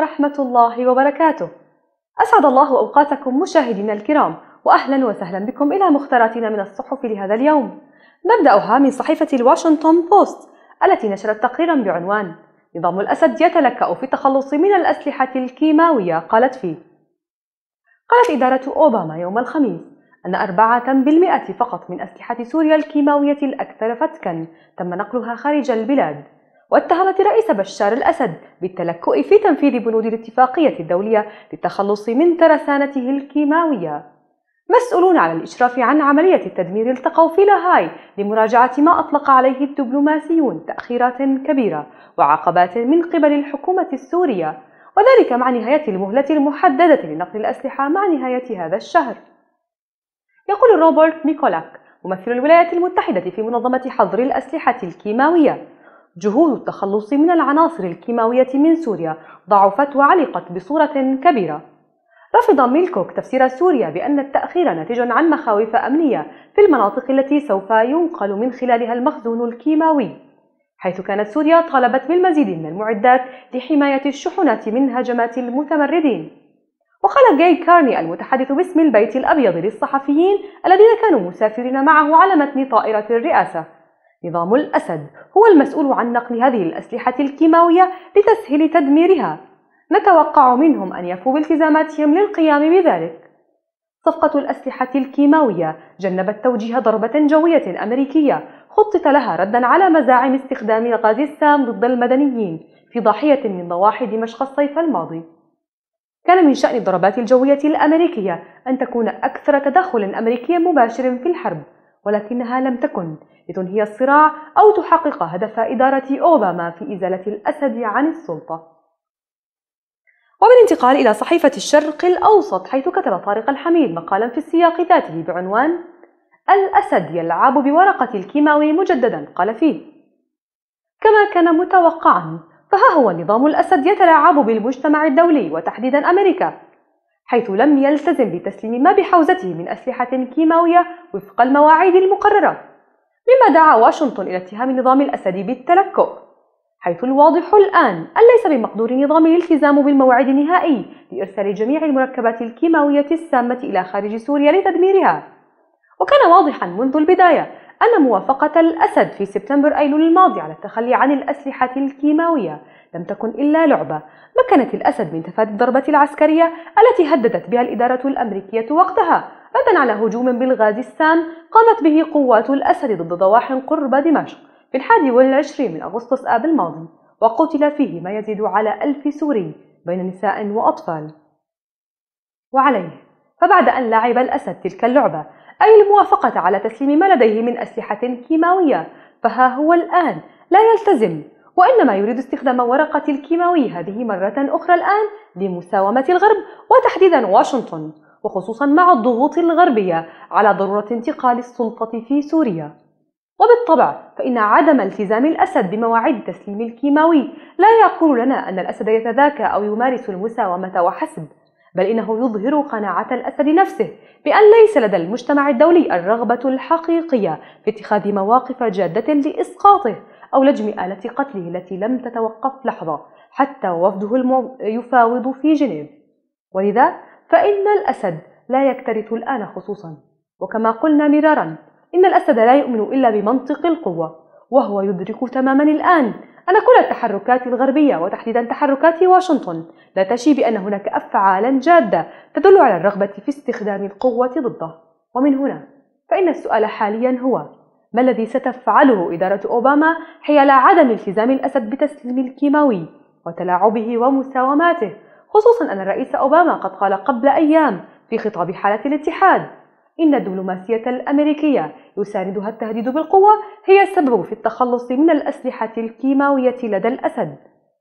ورحمة الله وبركاته. أسعد الله أوقاتكم مشاهدينا الكرام، وأهلا وسهلا بكم إلى مختاراتنا من الصحف لهذا اليوم. نبدأها من صحيفة الواشنطن بوست التي نشرت تقريرا بعنوان نظام الأسد يتلكأ في التخلص من الأسلحة الكيماوية قالت فيه قالت إدارة أوباما يوم الخميس أن أربعة بالمئة فقط من أسلحة سوريا الكيماوية الأكثر فتكا تم نقلها خارج البلاد واتهمت رئيس بشار الأسد بالتلكؤ في تنفيذ بنود الاتفاقية الدولية للتخلص من ترسانته الكيماوية. مسؤولون على الإشراف عن عملية التدمير التقوا في لاهاي لمراجعة ما أطلق عليه الدبلوماسيون تأخيرات كبيرة وعقبات من قبل الحكومة السورية وذلك مع نهاية المهلة المحددة لنقل الأسلحة مع نهاية هذا الشهر. يقول روبرت ميكولاك ممثل الولايات المتحدة في منظمة حظر الأسلحة الكيماوية جهود التخلص من العناصر الكيماوية من سوريا ضعفت وعلقت بصورة كبيرة. رفض ميلكوك تفسير سوريا بأن التأخير ناتج عن مخاوف أمنية في المناطق التي سوف ينقل من خلالها المخزون الكيماوي حيث كانت سوريا طالبت بالمزيد من المعدات لحماية الشحنات من هجمات المتمردين. وقال جاي كارني المتحدث باسم البيت الأبيض للصحفيين الذين كانوا مسافرين معه على متن طائرة الرئاسة نظام الأسد هو المسؤول عن نقل هذه الأسلحة الكيماوية لتسهيل تدميرها. نتوقع منهم أن يفوا بالتزاماتهم للقيام بذلك. صفقة الأسلحة الكيماوية جنبت توجيه ضربة جوية أمريكية خطط لها ردا على مزاعم استخدام الغاز السام ضد المدنيين في ضاحية من ضواحي دمشق الصيف الماضي. كان من شأن الضربات الجوية الأمريكية أن تكون أكثر تدخل أمريكي مباشر في الحرب ولكنها لم تكن لتنهي الصراع أو تحقق هدف إدارة أوباما في إزالة الأسد عن السلطة. وبالانتقال إلى صحيفة الشرق الأوسط حيث كتب طارق الحميد مقالا في السياق ذاته بعنوان الأسد يلعب بورقة الكيماوي مجددا قال فيه. كما كان متوقعا فها هو نظام الأسد يتلاعب بالمجتمع الدولي وتحديدا أمريكا. حيث لم يلتزم بتسليم ما بحوزته من أسلحة كيماوية وفق المواعيد المقررة مما دعا واشنطن إلى اتهام نظام الأسد بالتلكؤ حيث الواضح الآن أن ليس بمقدور نظام الالتزام بالموعد النهائي لإرسال جميع المركبات الكيماوية السامة إلى خارج سوريا لتدميرها. وكان واضحا منذ البداية أن موافقة الأسد في سبتمبر أيلول الماضي على التخلي عن الأسلحة الكيماوية لم تكن إلا لعبة. مكنت الأسد من تفادي الضربة العسكرية التي هددت بها الإدارة الأمريكية وقتها. ردا على هجوم بالغاز السام قامت به قوات الأسد ضد ضواحي قرب دمشق في الحادي والعشرين من أغسطس آب الماضي وقتل فيه ما يزيد على ألف سوري بين نساء وأطفال. وعليه. فبعد أن لعب الأسد تلك اللعبة أي الموافقة على تسليم ما لديه من أسلحة كيماوية فها هو الآن لا يلتزم. وإنما يريد استخدام ورقة الكيماوي هذه مرة أخرى الآن لمساومة الغرب وتحديدا واشنطن وخصوصا مع الضغوط الغربية على ضرورة انتقال السلطة في سوريا. وبالطبع فإن عدم التزام الأسد بمواعيد التسليم الكيماوي لا يقول لنا أن الأسد يتذاكى أو يمارس المساومة وحسب. بل إنه يظهر قناعة الأسد نفسه بأن ليس لدى المجتمع الدولي الرغبة الحقيقية في اتخاذ مواقف جادة لإسقاطه أو لجم آلة قتله التي لم تتوقف لحظة حتى وفده. يفاوض في جنيف ولذا فإن الأسد لا يكترث الآن خصوصا وكما قلنا مرارا إن الأسد لا يؤمن إلا بمنطق القوة وهو يدرك تماما الآن أن كل التحركات الغربية وتحديدا تحركات واشنطن لا تشي بأن هناك أفعالا جادة تدل على الرغبة في استخدام القوة ضده. ومن هنا فإن السؤال حاليا هو ما الذي ستفعله إدارة أوباما حيال عدم التزام الأسد بتسليم الكيماوي وتلاعبه ومساوماته خصوصا أن الرئيس أوباما قد قال قبل أيام في خطاب حالة الاتحاد إن الدبلوماسية الأمريكية يساندها التهديد بالقوة هي السبب في التخلص من الأسلحة الكيماوية لدى الأسد.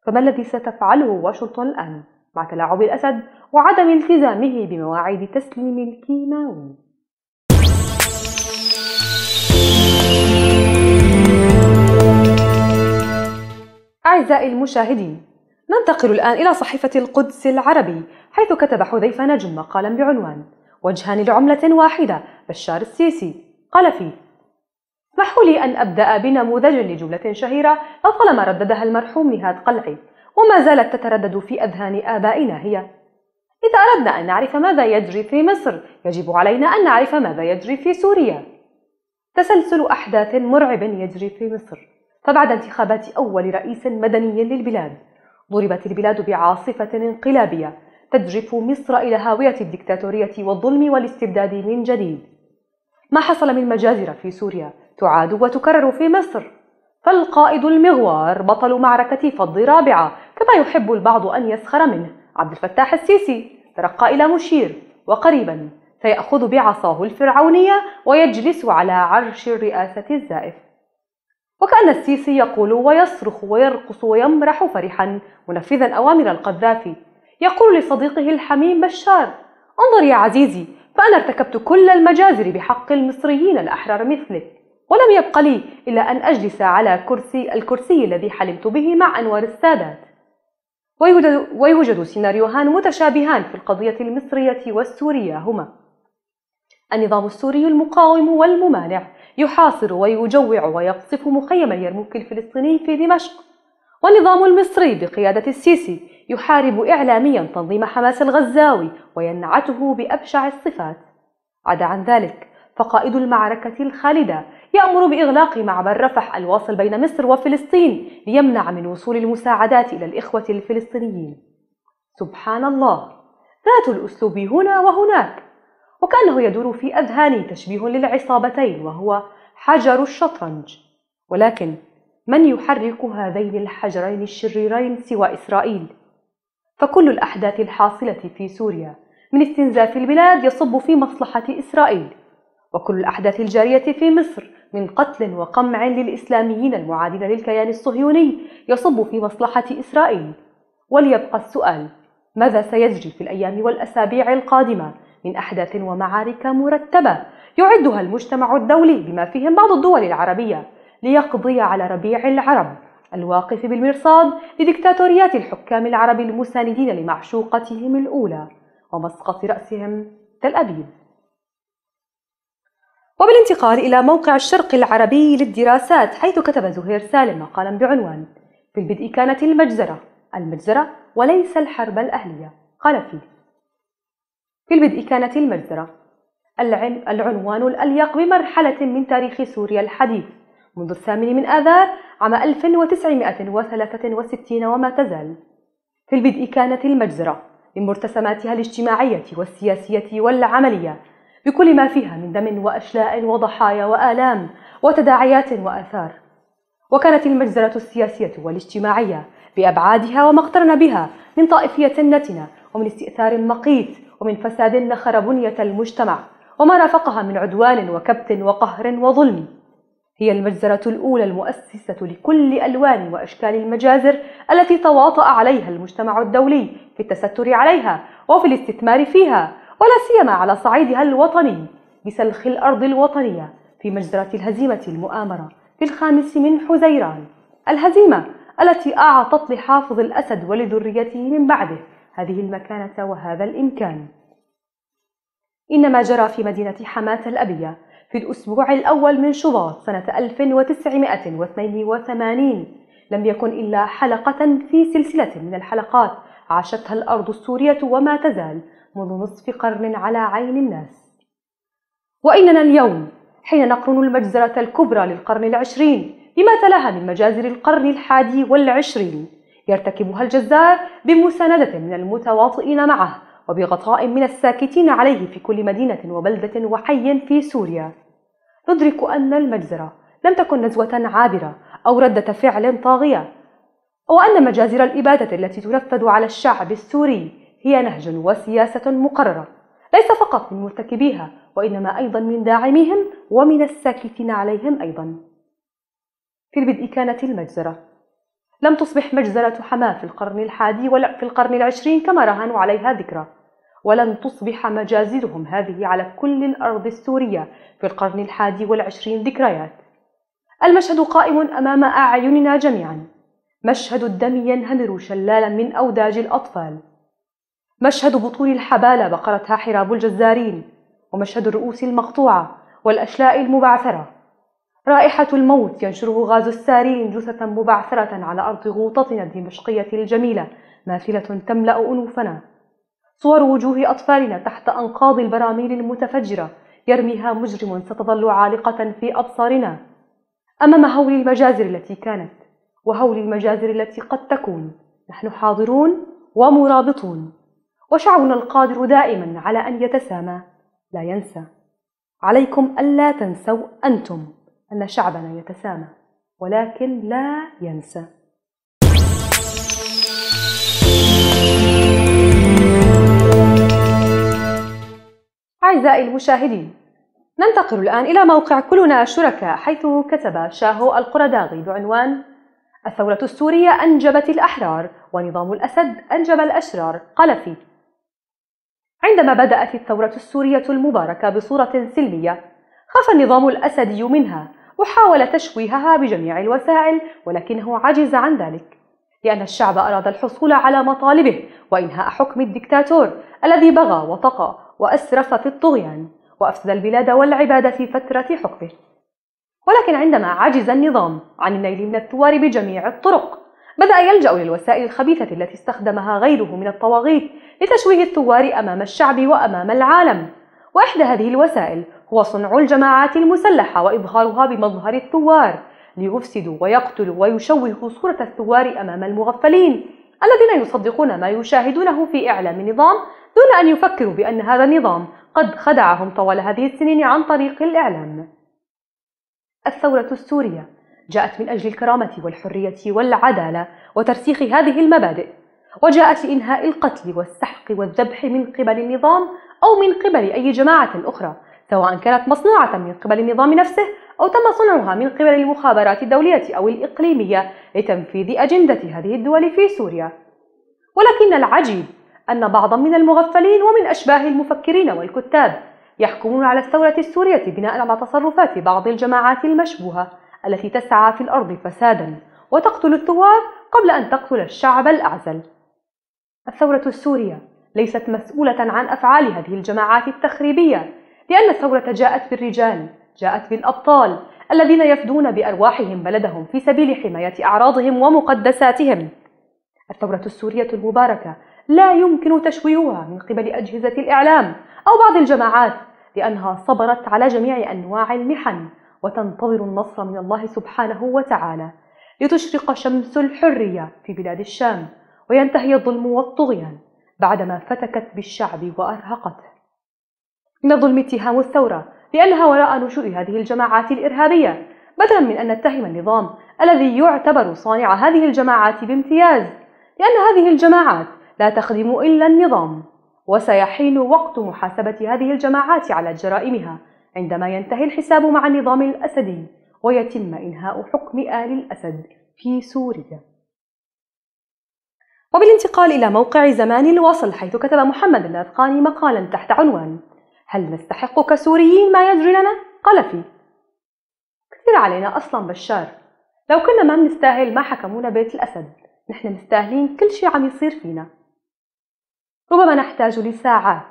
فما الذي ستفعله واشنطن الآن مع تلاعب الأسد وعدم التزامه بمواعيد تسليم الكيماوي؟ أعزائي المشاهدين ننتقل الآن إلى صحيفة القدس العربي حيث كتب حذيفة نجم مقالا بعنوان وجهان لعملة واحدة بشار السيسي. قال فيه اسمحوا لي أن أبدأ بنموذج لجملة شهيرة؟ لطالما رددها المرحوم نهاد قلعي. وما زالت تتردد في أذهان آبائنا هي. إذا أردنا أن نعرف ماذا يجري في مصر يجب علينا أن نعرف ماذا يجري في سوريا. تسلسل أحداث مرعب يجري في مصر. فبعد انتخابات أول رئيس مدني للبلاد ضربت البلاد بعاصفة انقلابية. تجرف مصر إلى هاوية الدكتاتورية والظلم والاستبداد من جديد. ما حصل من مجازر في سوريا تعاد وتكرر في مصر. فالقائد المغوار بطل معركة فض رابعة كما يحب البعض أن يسخر منه عبد الفتاح السيسي. ترقى إلى مشير وقريبا سيأخذ بعصاه الفرعونية ويجلس على عرش الرئاسة الزائف. وكأن السيسي يقول ويصرخ ويرقص ويمرح فرحا منفذا أوامر القذافي. يقول لصديقه الحميم بشار انظر يا عزيزي فأنا ارتكبت كل المجازر بحق المصريين الأحرار مثلك ولم يبق لي إلا أن أجلس على كرسي الكرسي الذي حلمت به مع أنوار السادات. ويوجد, ويوجد سيناريوهان متشابهان في القضية المصرية والسورية هما. النظام السوري المقاوم والممانع يحاصر ويجوع ويقصف مخيم اليرموك الفلسطيني في دمشق. والنظام المصري بقيادة السيسي يحارب إعلاميا تنظيم حماس الغزاوي وينعته بأبشع الصفات. عدا عن ذلك فقائد المعركة الخالدة يأمر بإغلاق معبر رفح الواصل بين مصر وفلسطين ليمنع من وصول المساعدات إلى الإخوة الفلسطينيين. سبحان الله ذات الأسلوب هنا وهناك وكأنه يدور في أذهاني تشبيه للعصابتين وهو حجر الشطرنج. ولكن من يحرك هذين الحجرين الشريرين سوى إسرائيل؟ فكل الأحداث الحاصلة في سوريا من استنزاف البلاد يصب في مصلحة إسرائيل وكل الأحداث الجارية في مصر من قتل وقمع للإسلاميين المعادين للكيان الصهيوني يصب في مصلحة إسرائيل. وليبقى السؤال ماذا سيجري في الأيام والأسابيع القادمة من أحداث ومعارك مرتبة يعدها المجتمع الدولي بما فيهم بعض الدول العربية ليقضي على ربيع العرب الواقف بالمرصاد لدكتاتوريات الحكام العرب المساندين لمعشوقتهم الأولى ومسقط رأسهم تل أبيب. وبالانتقال إلى موقع الشرق العربي للدراسات حيث كتب زهير سالم مقالا بعنوان في البدء كانت المجزرة المجزرة وليس الحرب الأهلية قال فيه في البدء كانت المجزرة العنوان الأليق بمرحلة من تاريخ سوريا الحديث منذ الثامن من آذار عام 1963 وما تزال. في البدء كانت المجزرة بمرتسماتها الاجتماعية والسياسية والعملية بكل ما فيها من دم وأشلاء وضحايا وآلام وتداعيات وآثار. وكانت المجزرة السياسية والاجتماعية بأبعادها وما اقترن بها من طائفية نتنة ومن استئثار مقيت ومن فساد نخر بنية المجتمع وما رافقها من عدوان وكبت وقهر وظلم. هي المجزرة الأولى المؤسسة لكل ألوان وأشكال المجازر التي تواطأ عليها المجتمع الدولي في التستر عليها وفي الاستثمار فيها ولا سيما على صعيدها الوطني بسلخ الأرض الوطنية في مجزرة الهزيمة المؤامرة في الخامس من حزيران. الهزيمة التي أعطت لحافظ الأسد ولذريته من بعده هذه المكانة وهذا الإمكان. إن ما جرى في مدينة حماة الأبية في الأسبوع الأول من شباط سنة 1982 لم يكن إلا حلقة في سلسلة من الحلقات عاشتها الأرض السورية وما تزال منذ نصف قرن على عين الناس. وإننا اليوم حين نقرن المجزرة الكبرى للقرن العشرين بما تلاها من مجازر القرن الحادي والعشرين يرتكبها الجزار بمساندة من المتواطئين معه وبغطاء من الساكتين عليه في كل مدينة وبلدة وحي في سوريا. ندرك أن المجزرة لم تكن نزوة عابرة أو ردة فعل طاغية وأن مجازر الإبادة التي تنفذ على الشعب السوري هي نهج وسياسة مقررة ليس فقط من مرتكبيها وإنما أيضا من داعميهم ومن الساكتين عليهم أيضا. في البدء كانت المجزرة. لم تصبح مجزرة حماة في القرن الحادي ولا في القرن العشرين كما رهنوا عليها ذكرى. ولن تصبح مجازرهم. هذه على كل الأرض السورية في القرن الحادي والعشرين ذكريات. المشهد قائم أمام أعيننا جميعا. مشهد الدم ينهمر شلالا من أوداج الأطفال. مشهد بطون الحبالة بقرتها حراب الجزارين. ومشهد الرؤوس المقطوعة والأشلاء المبعثرة. رائحة الموت ينشره غاز السارين جثة مبعثرة على أرض غوطتنا الدمشقية الجميلة. ماثلة تملأ أنوفنا. صور وجوه أطفالنا تحت أنقاض البراميل المتفجرة يرميها مجرم ستظل عالقة في أبصارنا. أمام هول المجازر التي كانت وهول المجازر التي قد تكون نحن حاضرون ومرابطون. وشعبنا القادر دائما على أن يتسامى. لا ينسى. عليكم ألا تنسوا أنتم أن شعبنا يتسامى ولكن لا ينسى. أعزائي المشاهدين ننتقل الآن إلى موقع كلنا شركاء حيث كتب شاهو القرداغي بعنوان الثورة السورية أنجبت الأحرار ونظام الأسد أنجب الأشرار قال فيه. عندما بدأت الثورة السورية المباركة بصورة سلمية خاف النظام الأسدي منها وحاول تشويهها بجميع الوسائل ولكنه عجز عن ذلك لأن الشعب أراد الحصول على مطالبه وإنهاء حكم الدكتاتور الذي بغى وطغى وأسرف في الطغيان وأفسد البلاد والعباد في فترة حكمه ولكن عندما عجز النظام عن النيل من الثوار بجميع الطرق بدأ يلجأ للوسائل الخبيثة التي استخدمها غيره من الطواغيت لتشويه الثوار أمام الشعب وأمام العالم. وإحدى هذه الوسائل هو صنع الجماعات المسلحة وإظهارها بمظهر الثوار ليفسدوا ويقتلوا ويشوهوا صورة الثوار أمام المغفلين الذين يصدقون ما يشاهدونه في إعلام النظام دون أن يفكروا بأن هذا النظام قد خدعهم طوال هذه السنين عن طريق الإعلام. الثورة السورية جاءت من أجل الكرامة والحرية والعدالة وترسيخ هذه المبادئ وجاءت لإنهاء القتل والسحق والذبح من قبل النظام أو من قبل أي جماعة أخرى سواء كانت مصنوعة من قبل النظام نفسه أو تم صنعها من قبل المخابرات الدولية أو الإقليمية لتنفيذ أجندة هذه الدول في سوريا. ولكن العجيب أن بعضا من المغفلين ومن أشباه المفكرين والكتاب يحكمون على الثورة السورية بناء على تصرفات بعض الجماعات المشبوهة التي تسعى في الأرض فسادا وتقتل الثوار قبل أن تقتل الشعب الأعزل. الثورة السورية ليست مسؤولة عن أفعال هذه الجماعات التخريبية لأن الثورة جاءت بالرجال جاءت بالأبطال الذين يفدون بأرواحهم بلدهم في سبيل حماية أعراضهم ومقدساتهم. الثورة السورية المباركة لا يمكن تشويهها من قبل أجهزة الإعلام أو بعض الجماعات لأنها صبرت على جميع أنواع المحن وتنتظر النصر من الله سبحانه وتعالى لتشرق شمس الحرية في بلاد الشام وينتهي الظلم والطغيان بعدما فتكت بالشعب وأرهقته. من الظلم اتهام الثورة لأنها وراء نشوء هذه الجماعات الإرهابية بدلا من أن نتهم النظام الذي يعتبر صانع هذه الجماعات بامتياز لأن هذه الجماعات لا تخدم إلا النظام وسيحين وقت محاسبة هذه الجماعات على جرائمها عندما ينتهي الحساب مع النظام الأسدي ويتم إنهاء حكم آل الأسد في سوريا وبالانتقال إلى موقع زمان الوصل حيث كتب محمد الأثقاني مقالا تحت عنوان هل نستحق كسوريين ما يجري لنا؟ قال فيه كثير علينا أصلا بشار لو كنا ما بنستاهل ما حكمونا بيت الأسد نحن مستاهلين كل شي عم يصير فينا ربما نحتاج لساعات.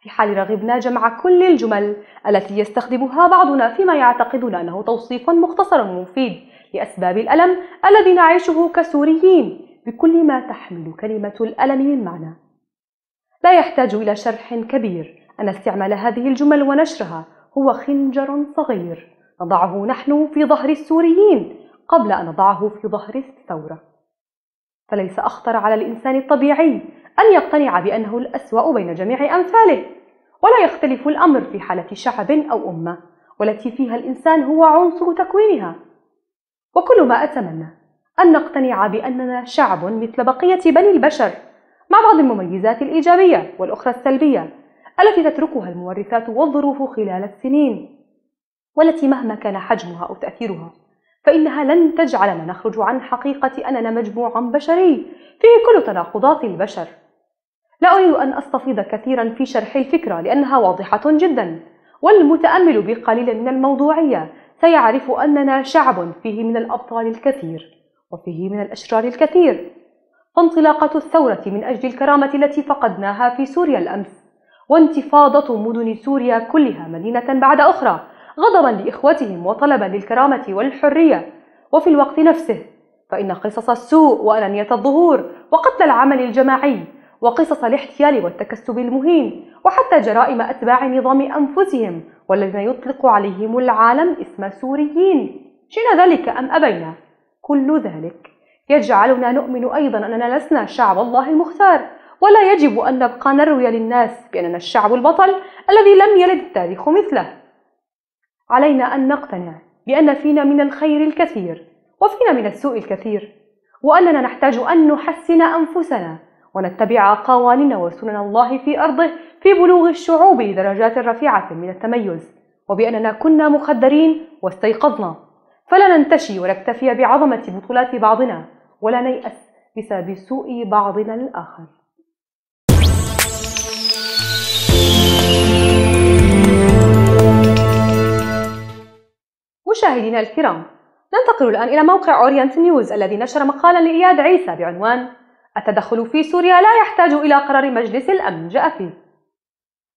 في حال رغبنا جمع كل الجمل التي يستخدمها بعضنا فيما يعتقدون أنه توصيف مختصر مفيد لأسباب الألم الذي نعيشه كسوريين. بكل ما تحمل كلمة الألم من معنى. لا يحتاج إلى شرح كبير. أن استعمال هذه الجمل ونشرها هو خنجر صغير. نضعه نحن في ظهر السوريين قبل أن نضعه في ظهر الثورة. فليس أخطر على الإنسان الطبيعي أن يقتنع بأنه الأسوأ بين جميع أمثاله ولا يختلف الأمر في حالة شعب أو أمة والتي فيها الإنسان هو عنصر تكوينها. وكل ما أتمنى أن نقتنع بأننا شعب مثل بقية بني البشر مع بعض المميزات الإيجابية والأخرى السلبية التي تتركها المورثات والظروف خلال السنين والتي مهما كان حجمها أو تأثيرها فإنها لن تجعلنا نخرج عن حقيقة أننا مجموع بشري فيه كل تناقضات البشر. لا أريد أن أستفيض كثيرا في شرح الفكرة لأنها واضحة جدا والمتأمل بقليل من الموضوعية. سيعرف أننا شعب فيه من الأبطال الكثير وفيه من الأشرار الكثير. فانطلاقة الثورة من أجل الكرامة التي فقدناها في سوريا الأمس وانتفاضة مدن سوريا كلها مدينة بعد أخرى غضبا لإخوتهم وطلبا للكرامة والحرية. وفي الوقت نفسه فإن قصص السوء وأنانية الظهور وقتل العمل الجماعي وقصص الاحتيال والتكسب المهين وحتى جرائم أتباع نظام أنفسهم والذين يطلق عليهم العالم اسم سوريين. شئنا ذلك أم أبينا؟ كل ذلك يجعلنا نؤمن أيضا أننا لسنا شعب الله المختار ولا يجب أن نبقى نروي للناس بأننا الشعب البطل الذي لم يلد التاريخ مثله. علينا أن نقتنع بأن فينا من الخير الكثير وفينا من السوء الكثير وأننا نحتاج أن نحسن أنفسنا ونتبع قوانين وسنن الله في أرضه في بلوغ الشعوب لدرجات رفيعة من التميز وبأننا كنا مخدرين واستيقظنا. فلا ننتشي ونكتفي بعظمة بطولات بعضنا ولا نيأس بسبب سوء بعضنا الآخر. مشاهدينا الكرام ننتقل الآن إلى موقع أورينت نيوز الذي نشر مقالا لإياد عيسى بعنوان التدخل في سوريا؟ لا يحتاج إلى قرار مجلس الأمن. جاء فيه.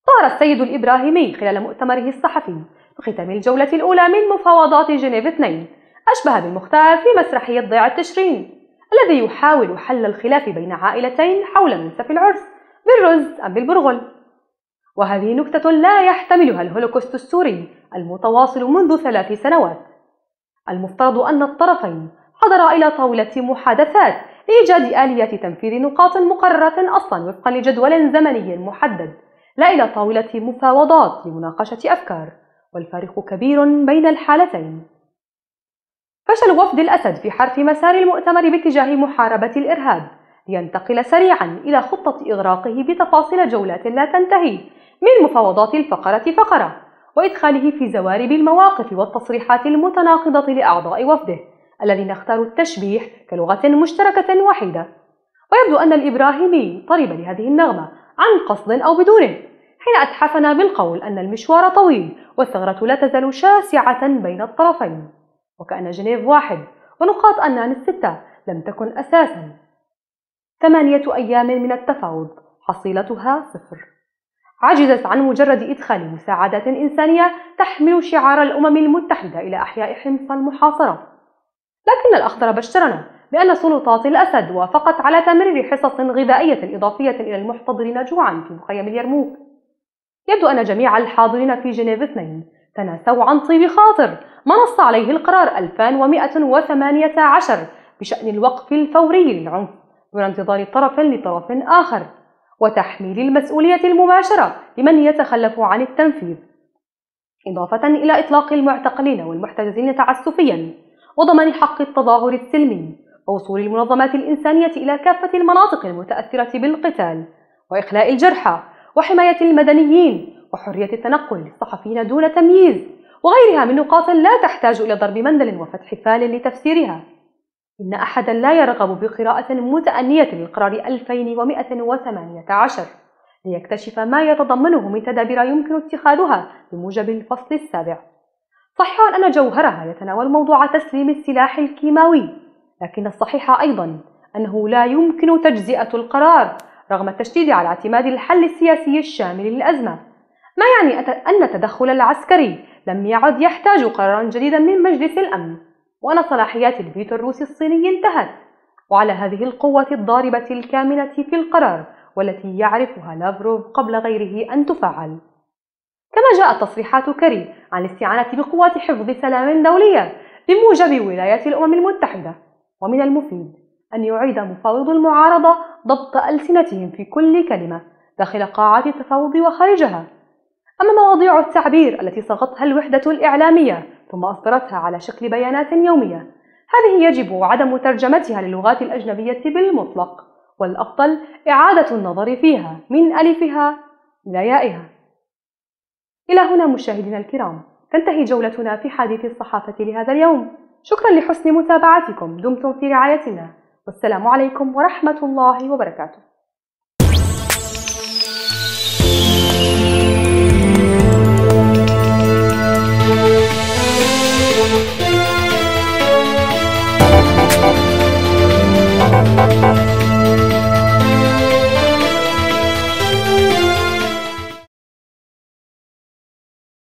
ظهر السيد الإبراهيمي خلال مؤتمره الصحفي في ختام الجولة الأولى من مفاوضات جنيف 2 أشبه بالمختار في مسرحية ضياع التشرين الذي يحاول حل الخلاف بين عائلتين حول منسف العرس بالرز أم بالبرغل. وهذه نكتة لا يحتملها الهولوكوست السوري المتواصل منذ ثلاث سنوات. المفترض أن الطرفين حضرا إلى طاولة محادثات لإيجاد آلية تنفيذ نقاط مقررة أصلا وفقا لجدول زمني محدد. لا إلى طاولة مفاوضات لمناقشة أفكار والفارق كبير بين الحالتين. فشل وفد الأسد في حرف مسار المؤتمر باتجاه محاربة الإرهاب لينتقل سريعا إلى خطة إغراقه بتفاصيل جولات لا تنتهي من مفاوضات الفقرة فقرة وإدخاله في زوارب المواقف والتصريحات المتناقضة لأعضاء وفده. الذين اختاروا التشبيح كلغة مشتركة وحيدة ويبدو أن الإبراهيمي طرب لهذه النغمة عن قصد أو بدونه حين أتحفنا بالقول أن المشوار طويل والثغرة لا تزال شاسعة بين الطرفين. وكأن جنيف واحد ونقاط أنان الستة لم تكن أساسا. ثمانية أيام من التفاوض حصيلتها صفر. عجزت عن مجرد إدخال مساعدات إنسانية تحمل شعار الأمم المتحدة إلى أحياء حمص المحاصرة. لكن الأخضر بشرنا بأن سلطات الأسد وافقت على تمرير حصص غذائية إضافية إلى المحتضرين جوعا في مخيم اليرموك. يبدو أن جميع الحاضرين في جنيف 2 تناسوا عن طيب خاطر ما نص عليه القرار 2118 بشأن الوقف الفوري للعنف دون انتظار طرف لطرف آخر وتحميل المسؤولية المباشرة لمن يتخلف عن التنفيذ إضافة إلى إطلاق المعتقلين والمحتجزين تعسفيا. وضمان حق التظاهر السلمي ووصول المنظمات الإنسانية إلى كافة المناطق المتأثرة بالقتال وإخلاء الجرحى وحماية المدنيين وحرية التنقل للصحفيين دون تمييز وغيرها من نقاط لا تحتاج إلى ضرب مندل وفتح فال لتفسيرها. إن أحدا لا يرغب بقراءة متأنية للقرار 2118 ليكتشف ما يتضمنه من تدابير يمكن اتخاذها بموجب الفصل السابع. صحيح أن جوهرها يتناول موضوع تسليم السلاح الكيماوي لكن الصحيح أيضا أنه لا يمكن تجزئة القرار رغم التشديد على اعتماد الحل السياسي الشامل للأزمة. ما يعني أن التدخل العسكري لم يعد يحتاج قرارا جديدا من مجلس الأمن وأن صلاحيات الفيتو الروسي الصيني انتهت. وعلى هذه القوة الضاربة الكامنة في القرار والتي يعرفها لافروف قبل غيره أن تفعل. كما جاءت تصريحات كري عن الاستعانة بقوات حفظ سلام دولية بموجب ولايات الأمم المتحدة ومن المفيد أن يعيد مفاوض المعارضة ضبط ألسنتهم في كل كلمة داخل قاعات التفاوض وخارجها. أما مواضيع التعبير التي صاغتها الوحدة الإعلامية ثم أصدرتها على شكل بيانات يومية هذه يجب عدم ترجمتها للغات الأجنبية بالمطلق والأفضل إعادة النظر فيها من ألفها إلى يائها. إلى هنا مشاهدينا الكرام. تنتهي جولتنا في حديث الصحافة لهذا اليوم. شكرا لحسن متابعتكم. دمتم في الله والسلام عليكم ورحمة الله وبركاته.